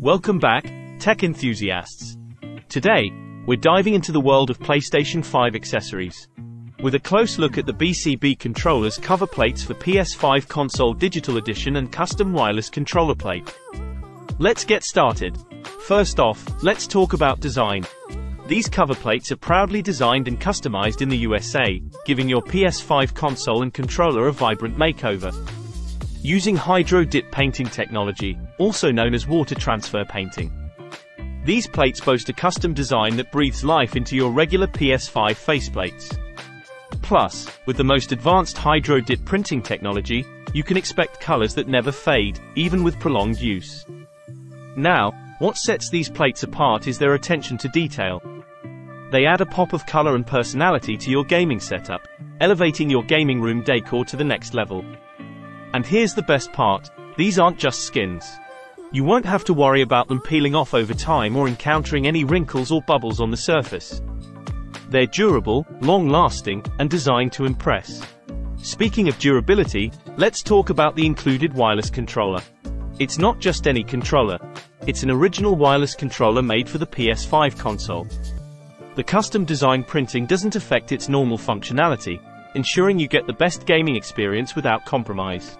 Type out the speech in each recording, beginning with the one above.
Welcome back, tech enthusiasts. Today, we're diving into the world of PlayStation 5 accessories. With a close look at the BCB controller's cover plates for PS5 Console Digital Edition and custom wireless controller plate. Let's get started. First off, let's talk about design. These cover plates are proudly designed and customized in the USA, giving your PS5 console and controller a vibrant makeover. Using Hydro Dip painting technology, also known as water transfer painting. These plates boast a custom design that breathes life into your regular PS5 faceplates. Plus, with the most advanced Hydro Dip printing technology, you can expect colors that never fade, even with prolonged use. Now, what sets these plates apart is their attention to detail. They add a pop of color and personality to your gaming setup, elevating your gaming room decor to the next level. And here's the best part, these aren't just skins. You won't have to worry about them peeling off over time or encountering any wrinkles or bubbles on the surface. They're durable, long-lasting, and designed to impress. Speaking of durability, let's talk about the included wireless controller. It's not just any controller. It's an original wireless controller made for the PS5 console. The custom design printing doesn't affect its normal functionality, ensuring you get the best gaming experience without compromise.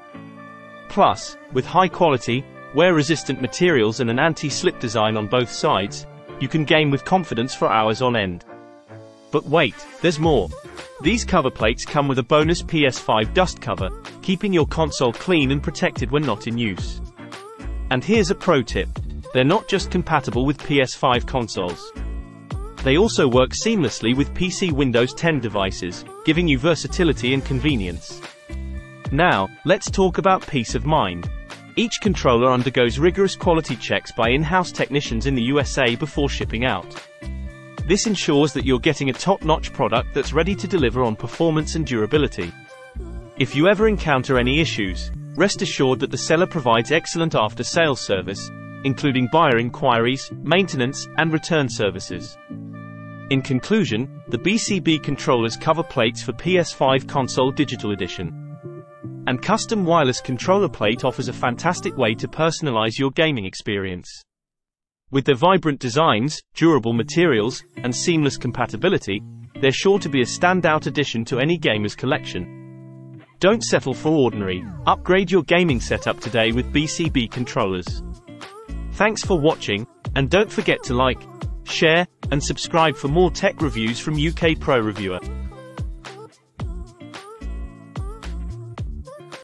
Plus, with high quality, wear-resistant materials and an anti-slip design on both sides, you can game with confidence for hours on end. But wait, there's more. These cover plates come with a bonus PS5 dust cover, keeping your console clean and protected when not in use. And here's a pro tip. They're not just compatible with PS5 consoles. They also work seamlessly with PC Windows 10 devices, giving you versatility and convenience. Now, let's talk about peace of mind. Each controller undergoes rigorous quality checks by in-house technicians in the USA before shipping out. This ensures that you're getting a top-notch product that's ready to deliver on performance and durability. If you ever encounter any issues, rest assured that the seller provides excellent after-sales service, including buyer inquiries, maintenance, and return services. In conclusion, the BCB controllers cover plates for PS5 Console Digital Edition. And custom wireless controller plate offers a fantastic way to personalize your gaming experience. With their vibrant designs, durable materials, and seamless compatibility, they're sure to be a standout addition to any gamer's collection. Don't settle for ordinary. Upgrade your gaming setup today with BCB controllers. Thanks for watching, and don't forget to like, share, and subscribe for more tech reviews from UK Pro Reviewer.